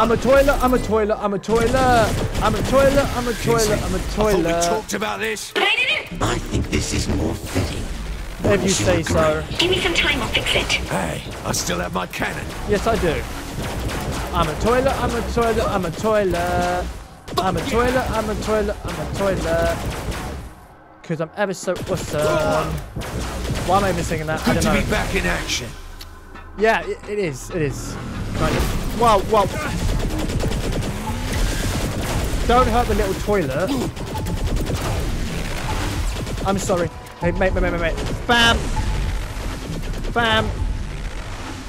I'm a toilet, I'm a toilet, I'm a toilet. I'm a toilet, I'm a toilet, I'm a I thought we talked about this. I think this is more fitting. If you say so. Give me some time, I'll fix it. Hey, I still have my cannon. Yes, I do. I'm a toilet, I'm a toilet, I'm a toilet. I'm a toilet, I'm a toilet, I'm a toilet. Because I'm ever so awesome. Why am I even singing that? I Good don't to know. be back in action. Yeah, it, it is. It is. Kind of. Well, well. Don't hurt the little toilet. I'm sorry. Hey, mate, mate, mate, mate. Bam! Bam!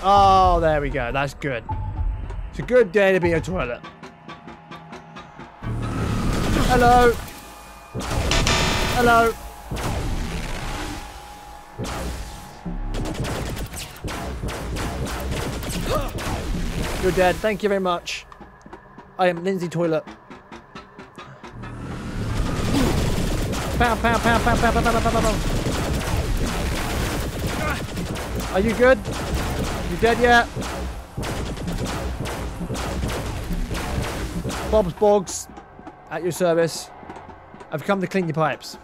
Oh, there we go. That's good. It's a good day to be a toilet. Hello. Hello. You're dead. Thank you very much. I am Lindsay Toilet. Pow, pow, pow, pow, pow, pow, pow, pow, pow, pow. Are you good? You dead yet? Bob's Bogs, at your service. I've come to clean your pipes.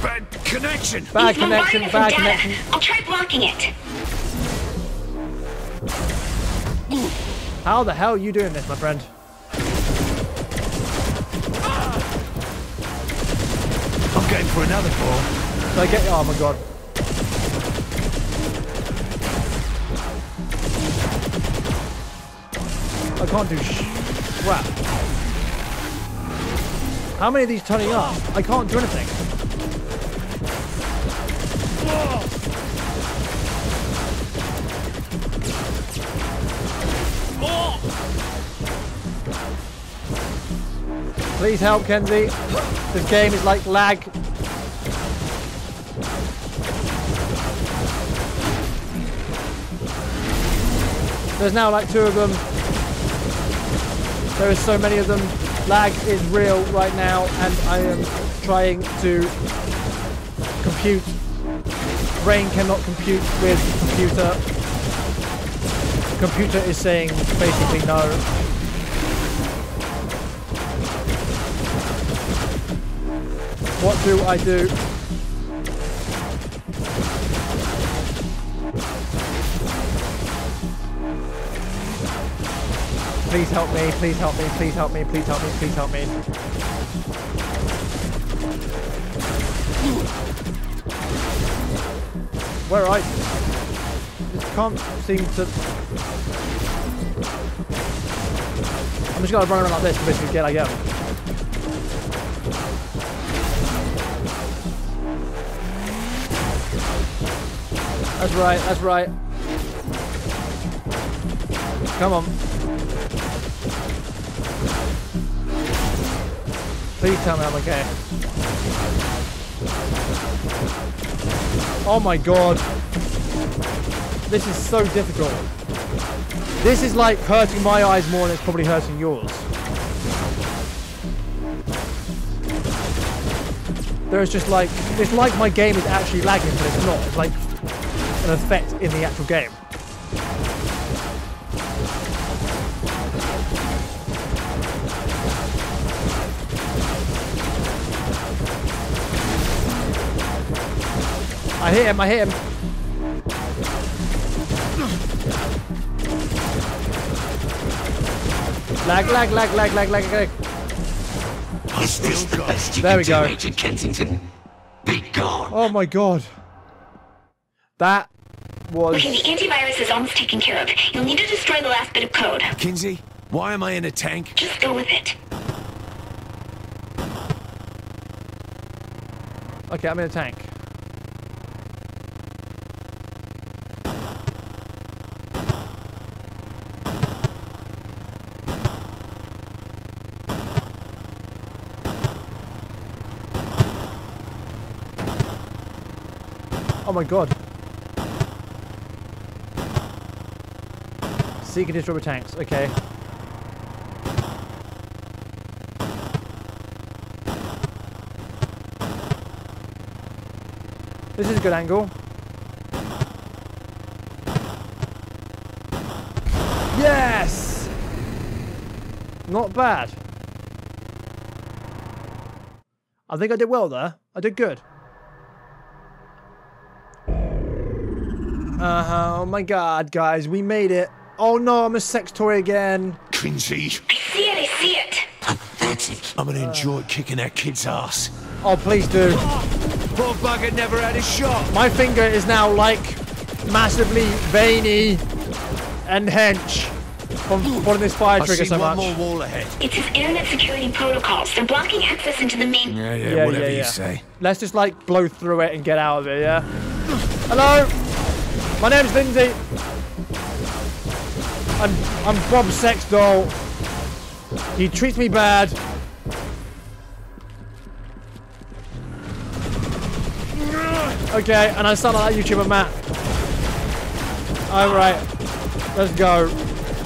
Bad connection. Bad He's connection, bad with data. connection. I'll try blocking it. How the hell are you doing this, my friend? For another I get Oh my god. I can't do sh crap. How many of these turning up? I can't do anything. Please help, Kinzie. This game is like lag. There's now like two of them. There is so many of them. Lag is real right now, and I am trying to compute. Brain cannot compute with computer. Computer is saying basically no. What do I do? Please help me, please help me, please help me, please help me, please help me. Where are you? Just can't seem to... I'm just gonna run around like this to basically get I go. That's right, that's right. Come on. Please tell me I'm okay. Oh my god. This is so difficult. This is like hurting my eyes more than it's probably hurting yours. There's just like, it's like my game is actually lagging, but it's not. It's like an effect in the actual game. I hit him, I hit him. Lag, lag, lag, lag, lag, lag, lag. Is this the best you There can we do, go. Agent Kensington? Be gone. Oh my god. That was... Okay, the antivirus is almost taken care of. You'll need to destroy the last bit of code. Kinzie, why am I in a tank? Just go with it. Okay, I'm in a tank. Oh my god. Seek and destroy tanks. Okay. This is a good angle. Yes! Not bad. I think I did well there. I did good. Uh, oh my god, guys, we made it. Oh no, I'm a sex toy again. Kinzie, I see it, I see it. Pathetic. I'm gonna enjoy kicking that kid's ass. Oh, please do. Poor bugger never had a shot. My finger is now like massively veiny and hench from pulling this fire trigger I trigger see so one much. more wall ahead. It's his internet security protocols. They're blocking access into the main. Yeah, yeah, Yeah, whatever yeah, you say. Let's just like blow through it and get out of it, yeah? Hello? My name's Lindsay. I'm I'm Bob Sexdoll. He treats me bad. Okay, and I sound like that YouTuber Matt. Alright. Let's go.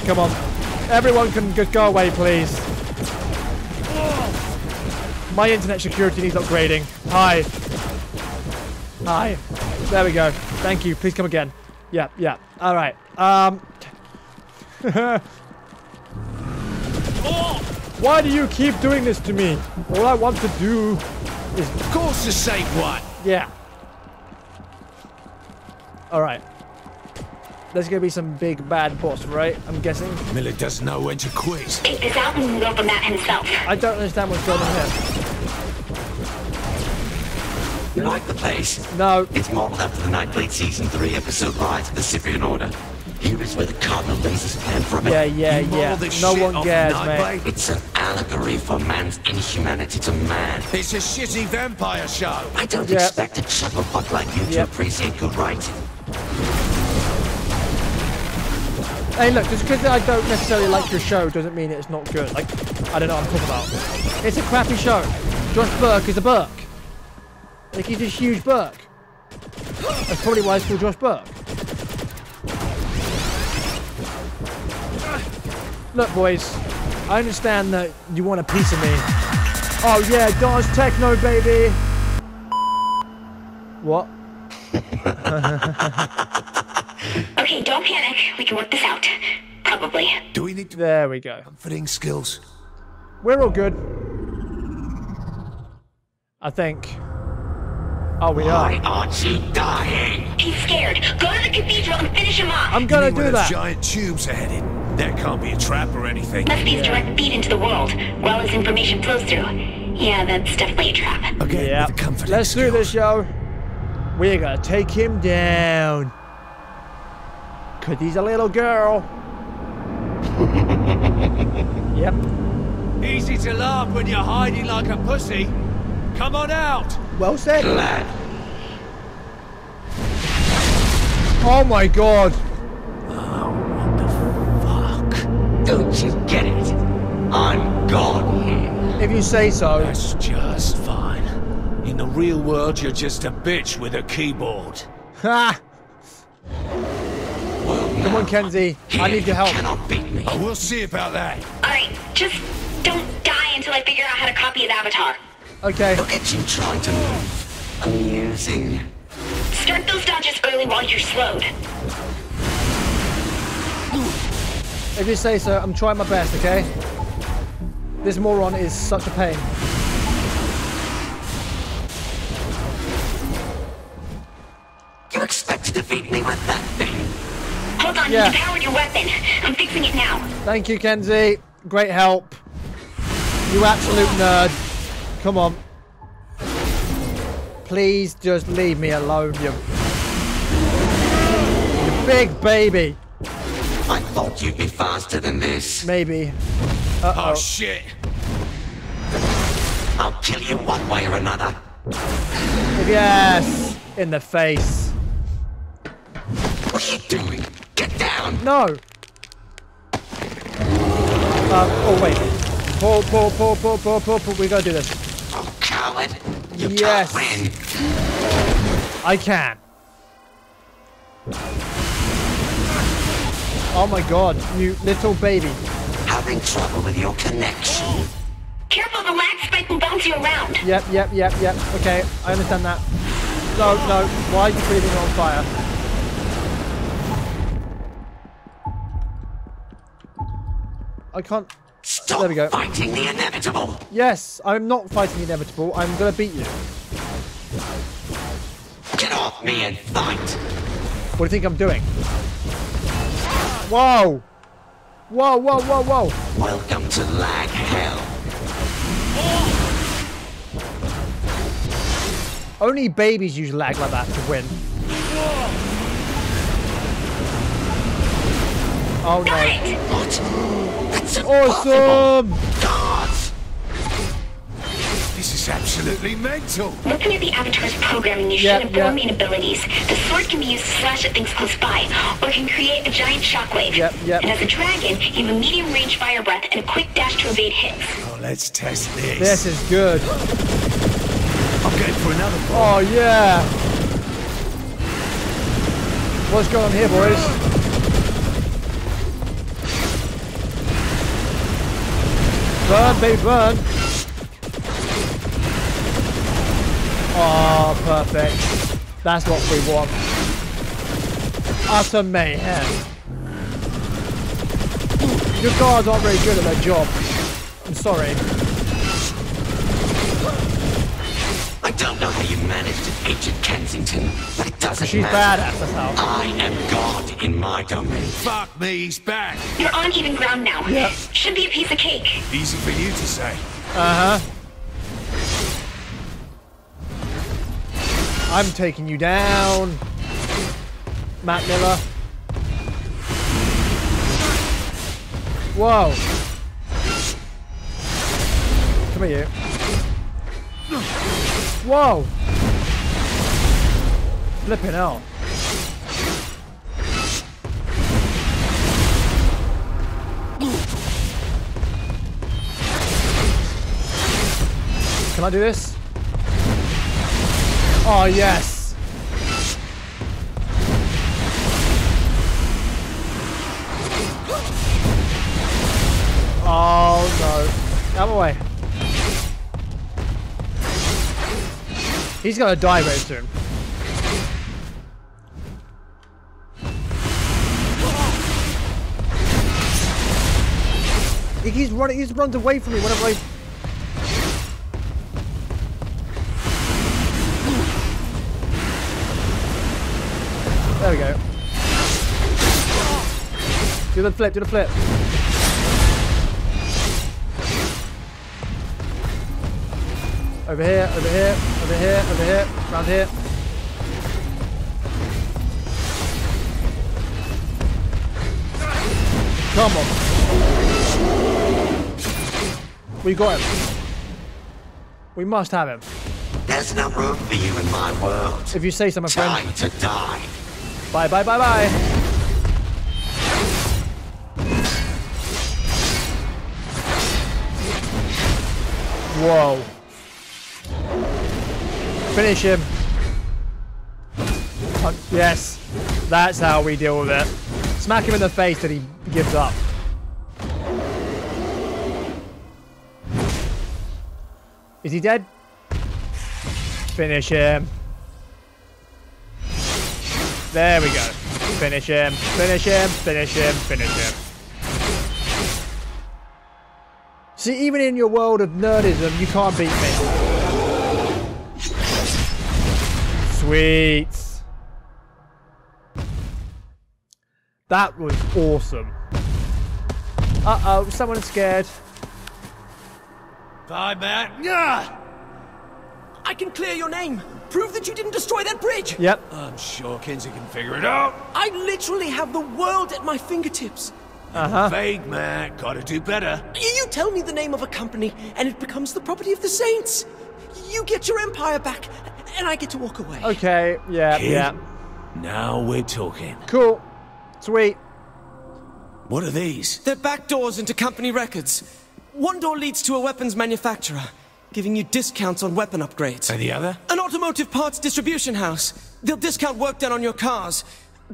Come on. Everyone can just go away, please. My internet security needs upgrading. Hi. Hi. There we go. Thank you. Please come again. Yeah, yeah. All right. Um. Why do you keep doing this to me? All I want to do is Of course, the same one. yeah. All right. There's gonna be some big bad boss, right? I'm guessing. Miller doesn't know when to quit. Take this out and move over Matt himself. I don't understand what's going on here. You like the place? No. It's modeled after the Nyte Blayde Season 3 episode Rise of the Cyprian Order. Here is where the Cardinal lays his plan from it. Yeah, yeah, You yeah. this No one cares, Nyte Blayde? mate. It's an allegory for man's inhumanity to man. It's a shitty vampire show. I don't Yep. expect a chucklefuck like you to appreciate good writing. Hey, look, just because I don't necessarily like your show doesn't mean it's not good. Like, I don't know what I'm talking about. It's a crappy show. Josh Birk is a Burke. Like, he's a huge Burke. That's probably why it's called Josh Birk. Look, boys, I understand that you want a piece of me. Oh, yeah, dance techno, baby. What? Okay, don't panic. We can work this out. Probably. Do we need to There we go. comforting skills? We're all good. I think. Oh, we Why are. aren't you dying? He's scared. Go to the cathedral and finish him off. I'm gonna You mean where do those that. giant tubes are headed. That can't be a trap or anything. Must be his direct feed into the world. Well his information flows through. Yeah, that's definitely a trap. Okay, Yeah. with the Let's do this, skills. yo. We're gonna take him down. Cause he's a little girl. yep. Easy to laugh when you're hiding like a pussy. Come on out. Well said. Glad. Oh my god. Oh, what the fuck. Don't you get it? I'm God. If you say so. That's just fine. In the real world, you're just a bitch with a keyboard. Ha! Well, Come on, Kinzie. I need your help. Cannot beat me. Oh, we'll see about that. Alright, just don't die until I figure out how to copy his avatar. Okay. Look at you trying to move. Amusing. Start those dodges early while you're slowed. If you say so, I'm trying my best, okay? This moron is such a pain. You expect to defeat me with that thing? Hold on, Yeah. you powered your weapon. I'm fixing it now. Thank you, Kinzie. Great help. You absolute nerd. Come on. Please just leave me alone, you... You big baby. I thought you'd be faster than this. Maybe. Oh, shit. I'll kill you one way or another. Yes. In the face. What are you doing? Get down. No. Um, oh, wait. Pull, pull, pull, pull, pull, pull, pull. We gotta do this. You Yes. can't win. I can. Oh my god, you little baby. Having trouble with your connection. Careful, the lag spike will bounce you around. Yep, yep, yep, yep. Okay, I understand that. No, no. Why are you breathing on fire? I can't. Stop There we go. fighting the inevitable. Yes, I'm not fighting the inevitable. I'm gonna beat you. Get off me and fight. What do you think I'm doing? Whoa! Whoa, whoa, whoa, whoa! Welcome to lag hell. Only babies use lag like that to win. Oh no. What? That's impossible. Awesome! Gods! This is absolutely mental. Looking at the Avatar's programming, you Yep, should have four yep. main abilities. The sword can be used to slash at things close by, or can create a giant shockwave. Yep, yep. And as a dragon, you have a medium range fire breath and a quick dash to evade hits. Oh, let's test this. This is good. I'm going for another one. Oh yeah! What's going on here, boys? Burn, baby, burn! Oh, perfect. That's what we want. Utter mayhem. Your guards aren't very good at their job. I'm sorry. I don't know how you managed at Kensington, doesn't She's matter. badass, that's how. I am God in my domain. Fuck me, he's back. You're on even ground now. Yep. Should be a piece of cake. Easy for you to say. Uh huh. I'm taking you down, Matt Miller. Whoa. Come here. Whoa. Flipping out. Can I do this? Oh, yes. Oh, no. Out of way. He's gonna die very soon. He keeps running, he just runs away from me whenever I There we go. Do the flip, do the flip. Over here, over here, over here, over here, round here. Come on. We got him. We must have him. There's no room for you in my world. If you say so, my friend. Time to die. Bye, bye, bye, bye. Whoa. Finish him. Uh, yes. That's how we deal with it. Smack him in the face that he gives up. Is he dead? Finish him. There we go. Finish him. Finish him. Finish him. Finish him. See, even in your world of nerdism, you can't beat me. Sweet. That was awesome. Uh-oh, someone's scared. Bye, Matt. Yeah. I can clear your name. Prove that you didn't destroy that bridge. Yep. I'm sure Kinzie can figure it out. I literally have the world at my fingertips. Uh-huh. Vague, Matt. Gotta do better. You tell me the name of a company, and it becomes the property of the saints. You get your empire back, and I get to walk away. Okay, yeah, Kid. yeah. Now we're talking. Cool. Sweet. What are these? They're back doors into company records. One door leads to a weapons manufacturer, giving you discounts on weapon upgrades. And the other? An automotive parts distribution house. They'll discount work done on your cars.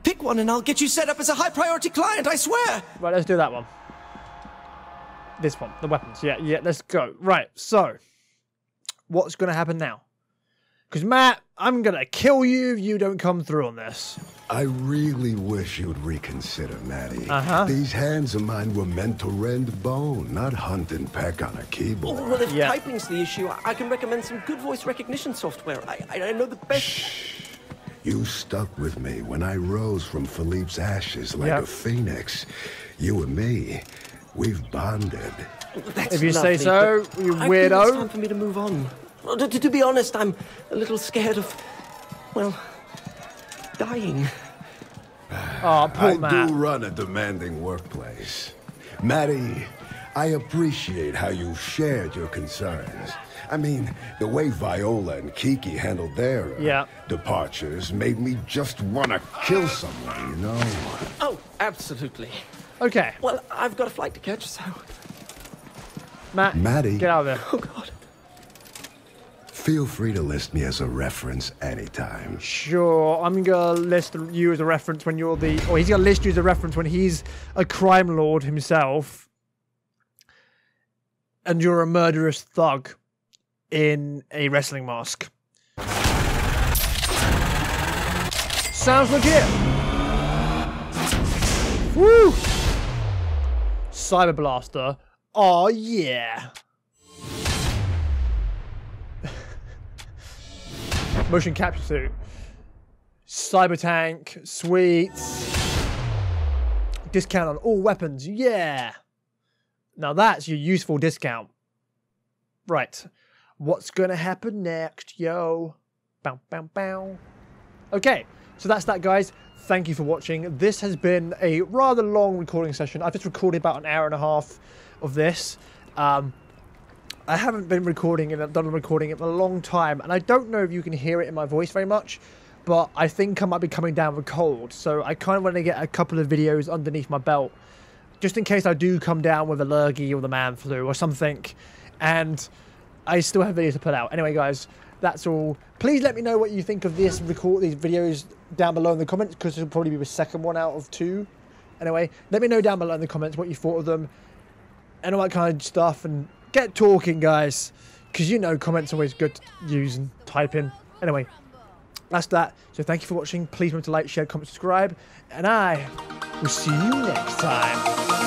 Pick one and I'll get you set up as a high priority client, I swear. Right, let's do that one. This one, the weapons. Yeah, yeah, let's go. Right, so what's going to happen now? Because, Matt, I'm going to kill you if you don't come through on this. I really wish you'd reconsider, Maddie. Uh-huh. These hands of mine were meant to rend bone, not hunt and peck on a keyboard. Well, if Yeah. typing's the issue, I- I can recommend some good voice recognition software. I, I, I know the best. Shh. You stuck with me when I rose from Phillipe's ashes like Yep. a phoenix. You and me, we've bonded. That's If you say so, but you I think weirdo. It's time for me to move on. Well, To, to- to be honest, I'm a little scared of, well, dying. Oh, poor I Matt. do run a demanding workplace. Maddie, I appreciate how you shared your concerns. I mean, the way Viola and Kiki handled their uh, Yeah. departures made me just want to kill someone, you know? Oh, absolutely. Okay, Well, I've got a flight to catch, so. Matt, Maddie. get out of there. Oh, God. Feel free to list me as a reference anytime. Sure, I'm gonna list you as a reference when you're the, or he's gonna list you as a reference when he's a crime lord himself, and you're a murderous thug in a wrestling mask. Sounds legit. Woo! Cyber Blaster. Oh yeah. Motion capture suit. Cyber tank, sweet. Discount on all weapons, yeah. Now that's your useful discount. Right. What's gonna happen next, yo? Bow, bow, bow. Okay, so that's that, guys. Thank you for watching. This has been a rather long recording session. I've just recorded about an hour and a half of this. Um, I haven't been recording and I've done recording in a long time, and I don't know if you can hear it in my voice very much, but I think I might be coming down with a cold, so I kind of want to get a couple of videos underneath my belt, just in case I do come down with a lurgy or the man flu or something, and I still have videos to put out. Anyway, guys, that's all. Please let me know what you think of this record these videos down below in the comments, because this will probably be the second one out of two. Anyway, let me know down below in the comments what you thought of them and all that kind of stuff and get talking guys because you know comments are always good to use and type in. Anyway that's that. So thank you for watching. Please remember to like share comment subscribe and i will see you next time